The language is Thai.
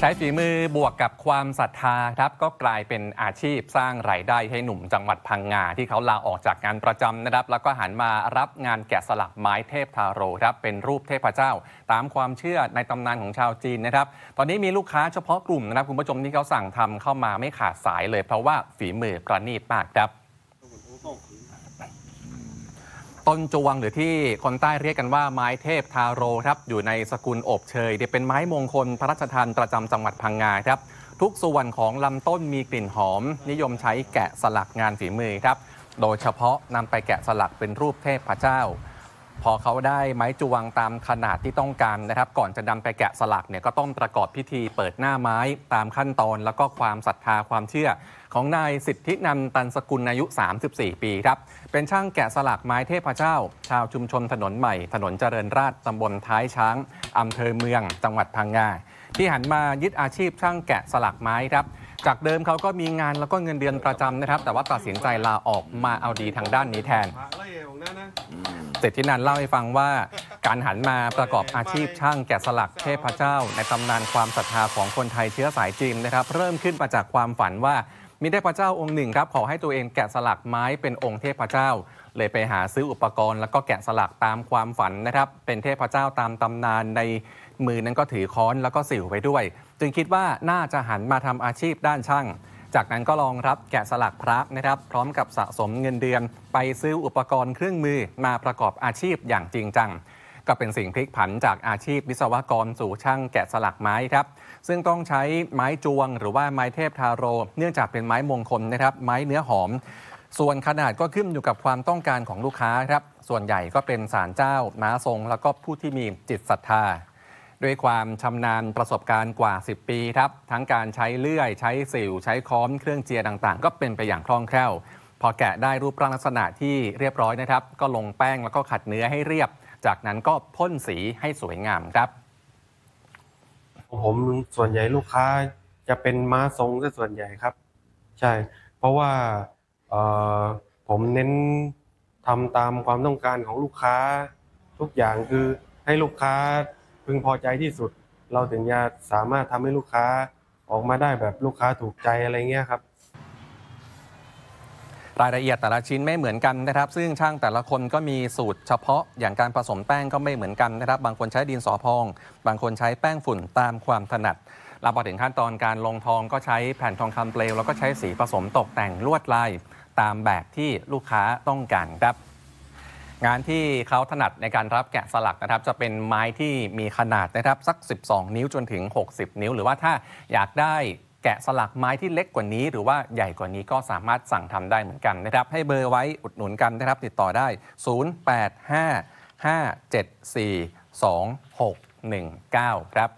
ใช้ฝีมือบวกกับความศรัทธาครับก็กลายเป็นอาชีพสร้างรายได้ให้หนุ่มจังหวัดพังงาที่เขาลาออกจากงานประจำนะครับ แล้วก็หันมารับงานแกะสลักไม้เทพทาโร่ครับเป็นรูปเทพเจ้า ตามความเชื่อในตำนานของชาวจีนนะครับ ตอนนี้มีลูกค้าเฉพาะกลุ่มนะครับคุณผู้ชมที่เขาสั่งทำเข้ามาไม่ขาดสายเลย เพราะว่าฝีมือประณีตมากครับ ต้นจวงหรือที่คนใต้เรียกกันว่าไม้เทพทาโรครับอยู่ในสกุลอบเชยเดี๋ยเป็นไม้มงคลพระราชทานประจำจังหวัดพังงาครับทุกส่วนของลำต้นมีกลิ่นหอม นิยมใช้แกะสลักงานฝีมือครับ โดยเฉพาะนำไปแกะสลักเป็นรูปเทพพระเจ้า พอเขาได้ไม้จวงตามขนาดที่ต้องการนะครับ ก่อนจะนำไปแกะสลักเนี่ยก็ต้องประกอบพิธีเปิดหน้าไม้ตามขั้นตอน แล้วก็ความศรัทธาความเชื่อ ของนายสิทธินันตันสกุลอายุ 34 ปีครับ เป็นช่างแกะสลักไม้เทพเจ้า ชาวชุมชนถนนใหม่ ถนนเจริญราษฎร์ตำบลท้ายช้างอำเภอเมือง จังหวัดพังงาที่หันมายึดอาชีพช่างแกะสลักไม้ครับจากเดิมเขาก็มีงานแล้วก็เงินเดือนประจำนะครับ แต่ว่าตัดสินใจลาออกมาเอาดีทางด้านนี้แทน เสร็จที่นันเล่าให้ฟังว่าการหันมาประกอบอาชีพช่างแกะสลักเทพเจ้า ในตำนานความศรัทธาของคนไทยเชื้อสายจีนนะครับ เริ่มขึ้นมาจากความฝันว่ามีเทพเจ้าองค์หนึ่งครับขอให้ตัวเองแกะสลักไม้เป็นองค์เทพเจ้า เลยไปหาซื้ออุปกรณ์แล้วก็แกะสลักตามความฝันนะครับ เป็นเทพเจ้าตามตำนานในมือนั้นก็ถือค้อนแล้วก็สิวไปด้วย จึงคิดว่าน่าจะหันมาทำอาชีพด้านช่าง จากนั้นก็ลองรับแกะสลักพระนะครับ พร้อมกับสะสมเงินเดือน ไปซื้ออุปกรณ์เครื่องมือมาประกอบอาชีพอย่างจริงจัง ก็เป็นสิ่งพลิกผันจากอาชีพวิศวกรสู่ช่างแกะสลักไม้ครับ ซึ่งต้องใช้ไม้จวง หรือว่าไม้เทพทาโร เนื่องจากเป็นไม้มงคลนะครับ ไม้เนื้อหอม ส่วนขนาดก็ขึ้นอยู่กับความต้องการของลูกค้าครับ ส่วนใหญ่ก็เป็นสารเจ้าม้าทรง แล้วก็ผู้ที่มีจิตศรัทธา ด้วยความชำนาญประสบการณ์กว่า 10 ปีครับ ทั้งการใช้เลื่อย ใช้สิว ใช้ค้อมเครื่องเจียต่างๆ ก็เป็นไปอย่างคล่องแคล่ว พอแกะได้รูปร่างลักษณะที่เรียบร้อยนะครับ ก็ลงแป้งแล้วก็ขัดเนื้อให้เรียบ จากนั้นก็พ่นสีให้สวยงามครับ ผมส่วนใหญ่ลูกค้าจะเป็นม้าทรงซะส่วนใหญ่ครับ ใช่ เพราะว่าผมเน้นทำตามความต้องการของลูกค้า ทุกอย่างคือให้ลูกค้า พึงพอใจที่สุด เราถึงจะสามารถทำให้ลูกค้าออกมาได้แบบลูกค้าถูกใจอะไรเงี้ยครับรายละเอียดแต่ละชิ้นไม่เหมือนกันนะครับ ซึ่งช่างแต่ละคนก็มีสูตรเฉพาะอย่างการผสมแป้งก็ไม่เหมือนกันนะครับ บางคนใช้ดินสอพอง บางคนใช้แป้งฝุ่นตามความถนัดเราพอถึงขั้นตอนการลงทองก็ใช้แผ่นทองคำเปลวแล้วก็ใช้สีผสมตกแต่งลวดลายตามแบบที่ลูกค้าต้องการครับ งานที่เขาถนัดในการรับแกะสลักนะครับ จะเป็นไม้ที่มีขนาดนะครับสัก 12 นิ้วจนถึง 60 นิ้ว หรือว่าถ้าอยากได้แกะสลักไม้ที่เล็กกว่านี้ หรือว่าใหญ่กว่านี้ก็สามารถสั่งทำได้เหมือนกันนะครับ ให้เบอร์ไว้อุดหนุนกันนะครับ ติดต่อได้ 085 574 2619 ครับ